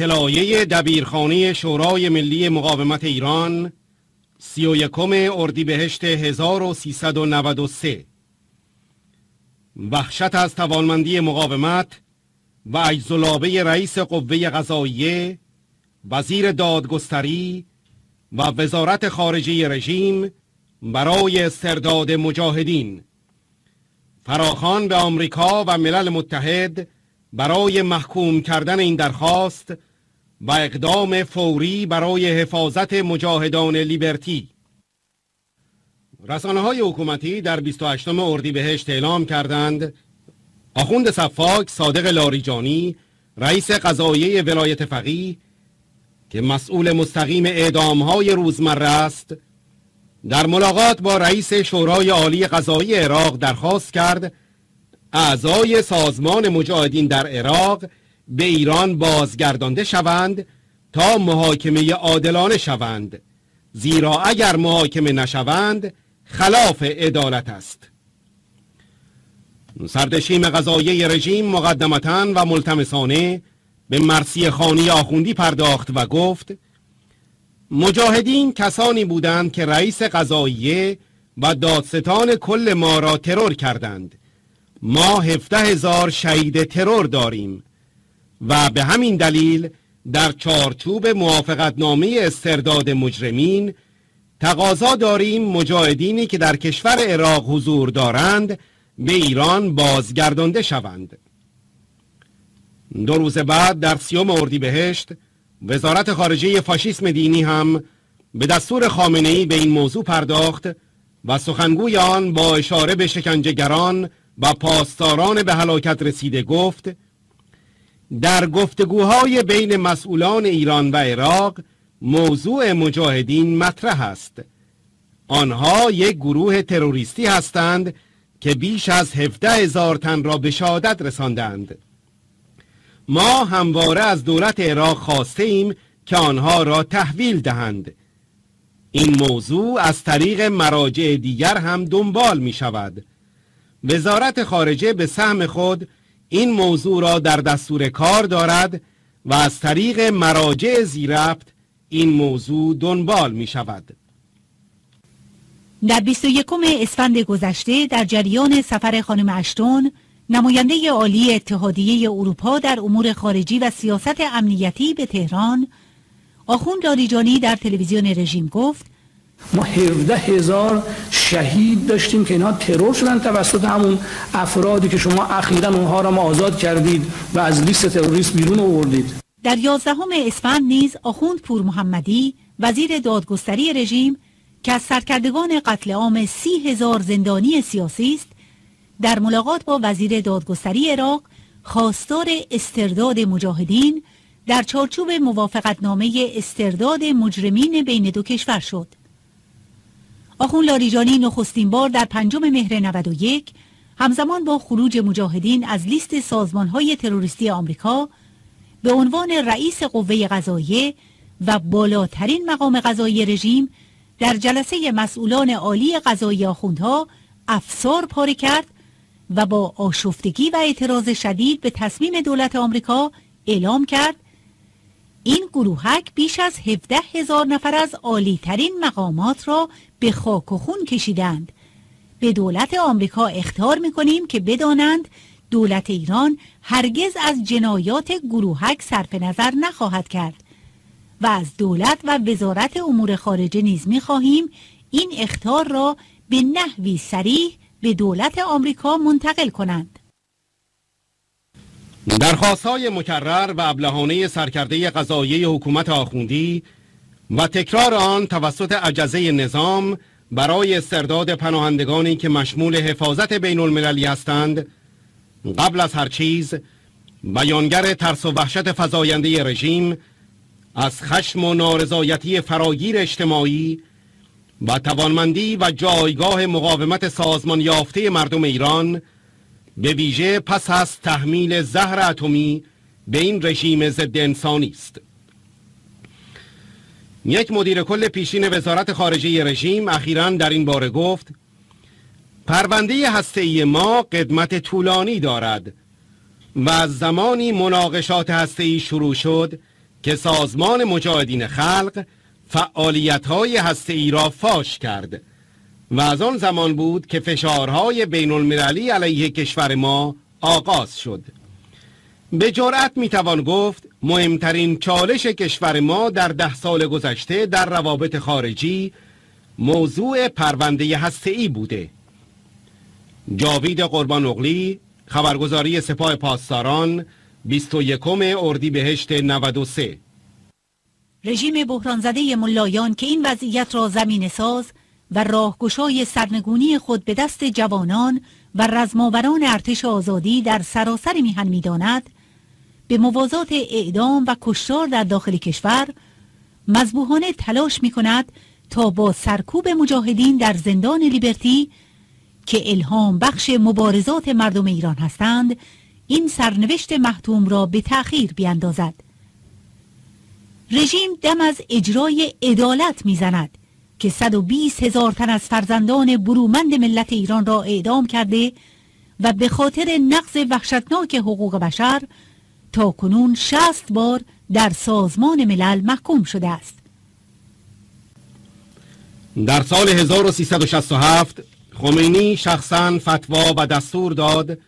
اطلاعیه دبیرخانه شورای ملی مقاومت ایران سی و یکم اردیبهشت 1393 وحشت از توانمندی مقاومت و اجزلابه رئیس قوه قضاییه وزیر دادگستری و وزارت خارجه رژیم برای استرداد مجاهدین. فراخان به آمریکا و ملل متحد برای محکوم کردن این درخواست و اقدام فوری برای حفاظت مجاهدان لیبرتی. رسانه های حکومتی در 28 اردیبهشت اعلام کردند آخوند صفاک صادق لاریجانی رئیس قضایه ولایت فقیه که مسئول مستقیم اعدام های روزمره است در ملاقات با رئیس شورای عالی قضایی عراق درخواست کرد اعضای سازمان مجاهدین در عراق به ایران بازگردانده شوند تا محاکمه عادلانه شوند. زیرا اگر محاکمه نشوند خلاف عدالت است. سردشیم قضایی رژیم مقدمتا و ملتمسانه به مرسی خانی آخوندی پرداخت و گفت مجاهدین کسانی بودند که رئیس قضاییه و دادستان کل ما را ترور کردند. ما هفته هزار شهید ترور داریم. و به همین دلیل در چارچوب موافقتنامه استرداد مجرمین تقاضا داریم مجاهدینی که در کشور عراق حضور دارند به ایران بازگردانده شوند. دو روز بعد در سیوم اردیبهشت وزارت خارجه فاشیسم دینی هم به دستور خامنه ای به این موضوع پرداخت و سخنگوی آن با اشاره به شکنجهگران و پاسداران به هلاکت رسیده گفت در گفتگوهای بین مسئولان ایران و عراق موضوع مجاهدین مطرح است. آنها یک گروه تروریستی هستند که بیش از 17 هزار تن را به شهادت رساندند. ما همواره از دولت عراق خواسته ایم که آنها را تحویل دهند. این موضوع از طریق مراجع دیگر هم دنبال می شود وزارت خارجه به سهم خود این موضوع را در دستور کار دارد و از طریق مراجع زیرفت این موضوع دنبال می شود در 21 اسفند گذشته در جریان سفر خانم اشتون نماینده عالی اتحادیه اروپا در امور خارجی و سیاست امنیتی به تهران آخوند لاریجانی در تلویزیون رژیم گفت ما 17 هزار شهید داشتیم که اینها ترور شدن توسط همون افرادی که شما اخیرا اونها را ما آزاد کردید و از لیست تروریست بیرون آوردید در 11 اسفند نیز آخوند پور محمدی وزیر دادگستری رژیم که از سرکردگان قتل عام سی هزار زندانی سیاسی است در ملاقات با وزیر دادگستری عراق خواستار استرداد مجاهدین در چارچوب موافقتنامه استرداد مجرمین بین دو کشور شد. آخون لاریجانی نخستین بار در پنجم مهر 91 همزمان با خروج مجاهدین از لیست سازمانهای تروریستی آمریکا به عنوان رئیس قوه قضاییه و بالاترین مقام قضایی رژیم در جلسه مسئولان عالی قضایی آخوندها افسار پاره کرد و با آشفتگی و اعتراض شدید به تصمیم دولت آمریکا اعلام کرد. این گروهک بیش از 17 هزار نفر از عالیترین مقامات را به خاک و خون کشیدند. به دولت آمریکا اختار می‌کنیم که بدانند دولت ایران هرگز از جنایات گروهک صرف نظر نخواهد کرد. و از دولت و وزارت امور خارجه نیز می‌خواهیم این اختار را به نحوی سریح به دولت آمریکا منتقل کنند. درخواست های مکرر و ابلهانه سرکرده قضایی حکومت آخوندی و تکرار آن توسط عجزه نظام برای استرداد پناهندگانی که مشمول حفاظت بین المللی هستند قبل از هر چیز بیانگر ترس و وحشت فزاینده رژیم از خشم و نارضایتی فراگیر اجتماعی و توانمندی و جایگاه مقاومت سازمان یافته مردم ایران به ویژه پس از تحمیل زهر اتمی به این رژیم ضد انسانی است. یک مدیر کل پیشین وزارت خارجه رژیم اخیرا در این باره گفت پرونده هسته ما قدمت طولانی دارد و از زمانی مناقشات هسته شروع شد که سازمان مجاهدین خلق فعالیت های هسته ای را فاش کرد و از آن زمان بود که فشارهای بین المللی علیه کشور ما آغاز شد. به جرأت می‌توان گفت مهمترین چالش کشور ما در ده سال گذشته در روابط خارجی موضوع پرونده هسته ای بوده. جاوید قربان اغلی خبرگزاری سپاه پاسداران 21 اردیبهشت 93 رژیم بحران زده ملایان که این وضعیت را زمین ساز و راهگشای سرنگونی خود به دست جوانان و رزماوران ارتش آزادی در سراسر میهن می‌داند به موازات اعدام و کشتار در داخل کشور مذبوحانه تلاش می کند تا با سرکوب مجاهدین در زندان لیبرتی که الهام بخش مبارزات مردم ایران هستند این سرنوشت محتوم را به تأخیر بیاندازد. رژیم دم از اجرای عدالت می‌زند که 120 هزار تن از فرزندان برومند ملت ایران را اعدام کرده و به خاطر نقض وحشتناک حقوق بشر تا کنون 60 بار در سازمان ملل محکوم شده است. در سال 1367 خمینی شخصا فتوا و دستور داد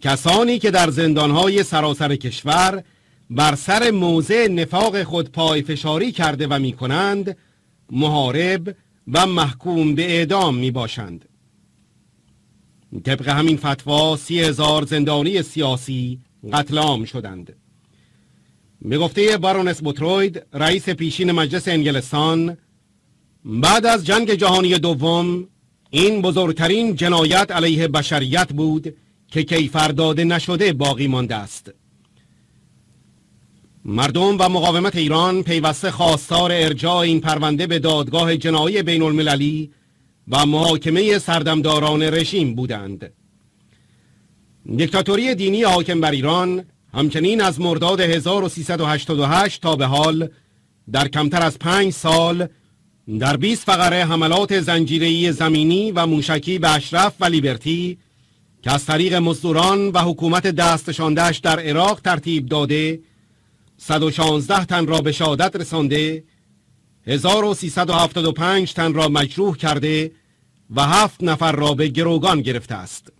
کسانی که در زندانهای سراسر کشور بر سر موضع نفاق خود پای فشاری کرده و می کنند محارب و محکوم به اعدام می باشند طبق همین فتوا سی هزار زندانی سیاسی قتل عام شدند. به گفته بارونس بوتروید رئیس پیشین مجلس انگلستان بعد از جنگ جهانی دوم این بزرگترین جنایت علیه بشریت بود که کیفر داده نشده باقی مانده است. مردم و مقاومت ایران پیوسته خواستار ارجاع این پرونده به دادگاه جنایی بین المللی و محاکمه سردمداران رژیم بودند. دیکتاتوری دینی حاکم بر ایران همچنین از مرداد 1388 تا به حال در کمتر از پنج سال در 20 فقره حملات زنجیره‌ای زمینی و موشکی به اشرف و لیبرتی که از طریق مزدوران و حکومت دستشاندهش در عراق ترتیب داده 116 تن را به شهادت رسانده 1375 تن را مجروح کرده و هفت نفر را به گروگان گرفته است.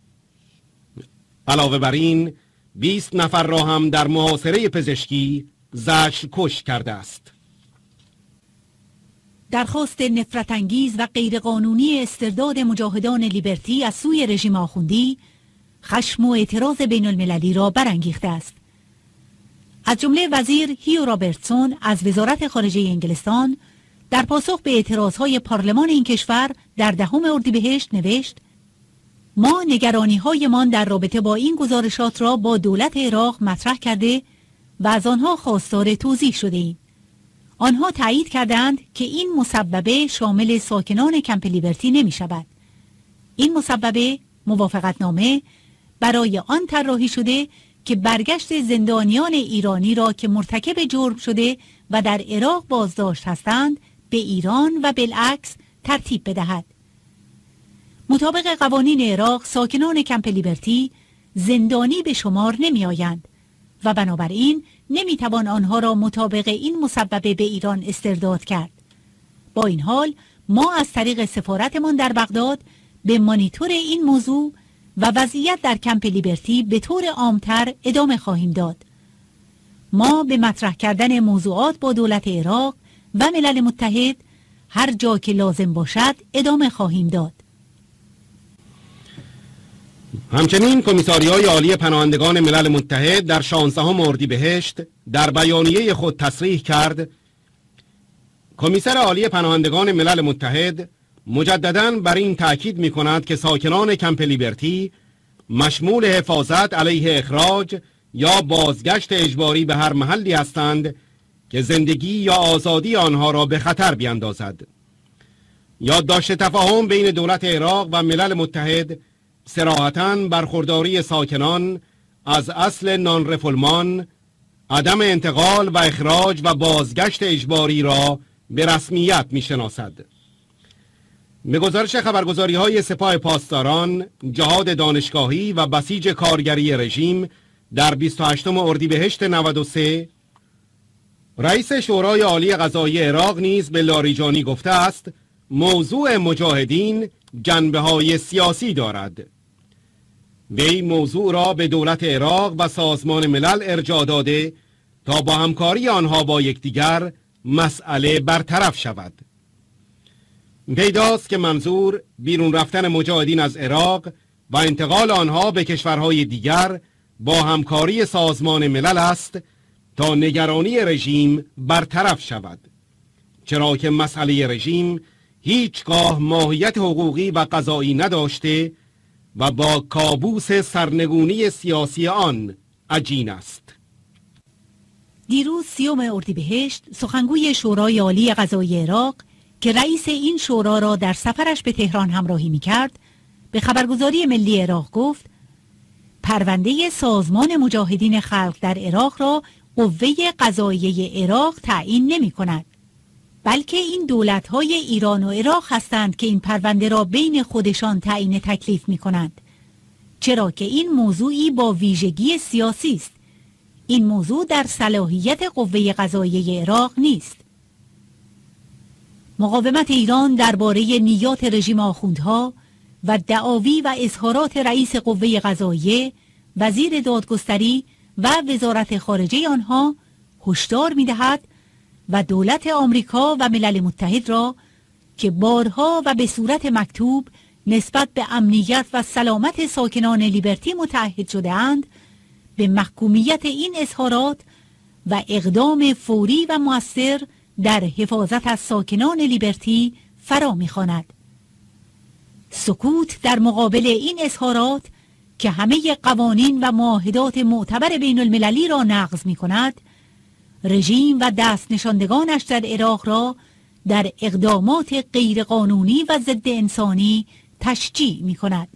علاوه بر این 20 نفر را هم در محاصره پزشکی زشر کش کرده است. درخواست نفرت انگیز و غیرقانونی استرداد مجاهدان لیبرتی از سوی رژیم آخوندی خشم و اعتراض بین المللی را برانگیخته است. از جمله وزیر هیو رابرتسون از وزارت خارجه انگلستان در پاسخ به اعتراضهای پارلمان این کشور در دهم اردیبهشت نوشت ما نگرانی هایمان در رابطه با این گزارشات را با دولت عراق مطرح کرده و از آنها خواستار توضیح شده ایم. آنها تایید کردند که این مسببه شامل ساکنان کمپ لیبرتی نمی شود. این مسببه موافقت نامه برای آن طراحی شده که برگشت زندانیان ایرانی را که مرتکب جرم شده و در عراق بازداشت هستند به ایران و بالعکس ترتیب بدهد. مطابق قوانین عراق ساکنان کمپ لیبرتی زندانی به شمار نمی آیند و بنابراین نمی توان آنها را مطابق این مسببه به ایران استرداد کرد. با این حال ما از طریق سفارتمان در بغداد به مانیتور این موضوع و وضعیت در کمپ لیبرتی به طور عامتر ادامه خواهیم داد. ما به مطرح کردن موضوعات با دولت عراق و ملل متحد هر جا که لازم باشد ادامه خواهیم داد. همچنین کمیساری های عالی پناهندگان ملل متحد در 16 بهشت در بیانیه خود تصریح کرد. کمیسر عالی پناهندگان ملل متحد مجددا بر این تاکید می کند که ساکنان کمپ لیبرتی مشمول حفاظت علیه اخراج یا بازگشت اجباری به هر محلی هستند که زندگی یا آزادی آنها را به خطر بیندازد یادداشت تفاهم بین دولت عراق و ملل متحد سراحتا برخورداری ساکنان از اصل نان رفولمان عدم انتقال و اخراج و بازگشت اجباری را به رسمیت می شناسد. به گزارش خبرگزاری های سپاه پاسداران، جهاد دانشگاهی و بسیج کارگری رژیم در 28 اردیبهشت 93 رئیس شورای عالی قضایی عراق نیز به لاریجانی گفته است موضوع مجاهدین جنبه های سیاسی دارد وی موضوع را به دولت عراق و سازمان ملل ارجاع داده تا با همکاری آنها با یکدیگر مسئله برطرف شود. پیداست که منظور بیرون رفتن مجاهدین از عراق و انتقال آنها به کشورهای دیگر با همکاری سازمان ملل است تا نگرانی رژیم برطرف شود. چرا که مسئله رژیم هیچگاه ماهیت حقوقی و قضایی نداشته و با کابوس سرنگونی سیاسی آن عجین است. دیروز سیوم اردیبهشت سخنگوی شورای عالی قضایی عراق که رئیس این شورا را در سفرش به تهران همراهی می کرد به خبرگزاری ملی عراق گفت پرونده سازمان مجاهدین خلق در عراق را قوه قضاییه عراق تعیین نمی کند بلکه این دولت های ایران و عراق هستند که این پرونده را بین خودشان تعیین تکلیف می کنند چرا که این موضوعی با ویژگی سیاسی است. این موضوع در صلاحیت قوه قضاییه عراق نیست. مقاومت ایران درباره نیات رژیم آخوندها و دعاوی و اظهارات رئیس قوه قضاییه وزیر دادگستری و وزارت خارجه آنها هشدار می‌دهد و دولت آمریکا و ملل متحد را که بارها و به صورت مکتوب نسبت به امنیت و سلامت ساکنان لیبرتی متعهد شده اند به محکومیت این اظهارات و اقدام فوری و موثر در حفاظت از ساکنان لیبرتی فرا می‌خواند. سکوت در مقابل این اظهارات که همه قوانین و معاهدات معتبر بین المللی را نقض می کند رژیم و دست نشاندگانش در عراق را در اقدامات غیرقانونی و ضد انسانی تشجیع می کند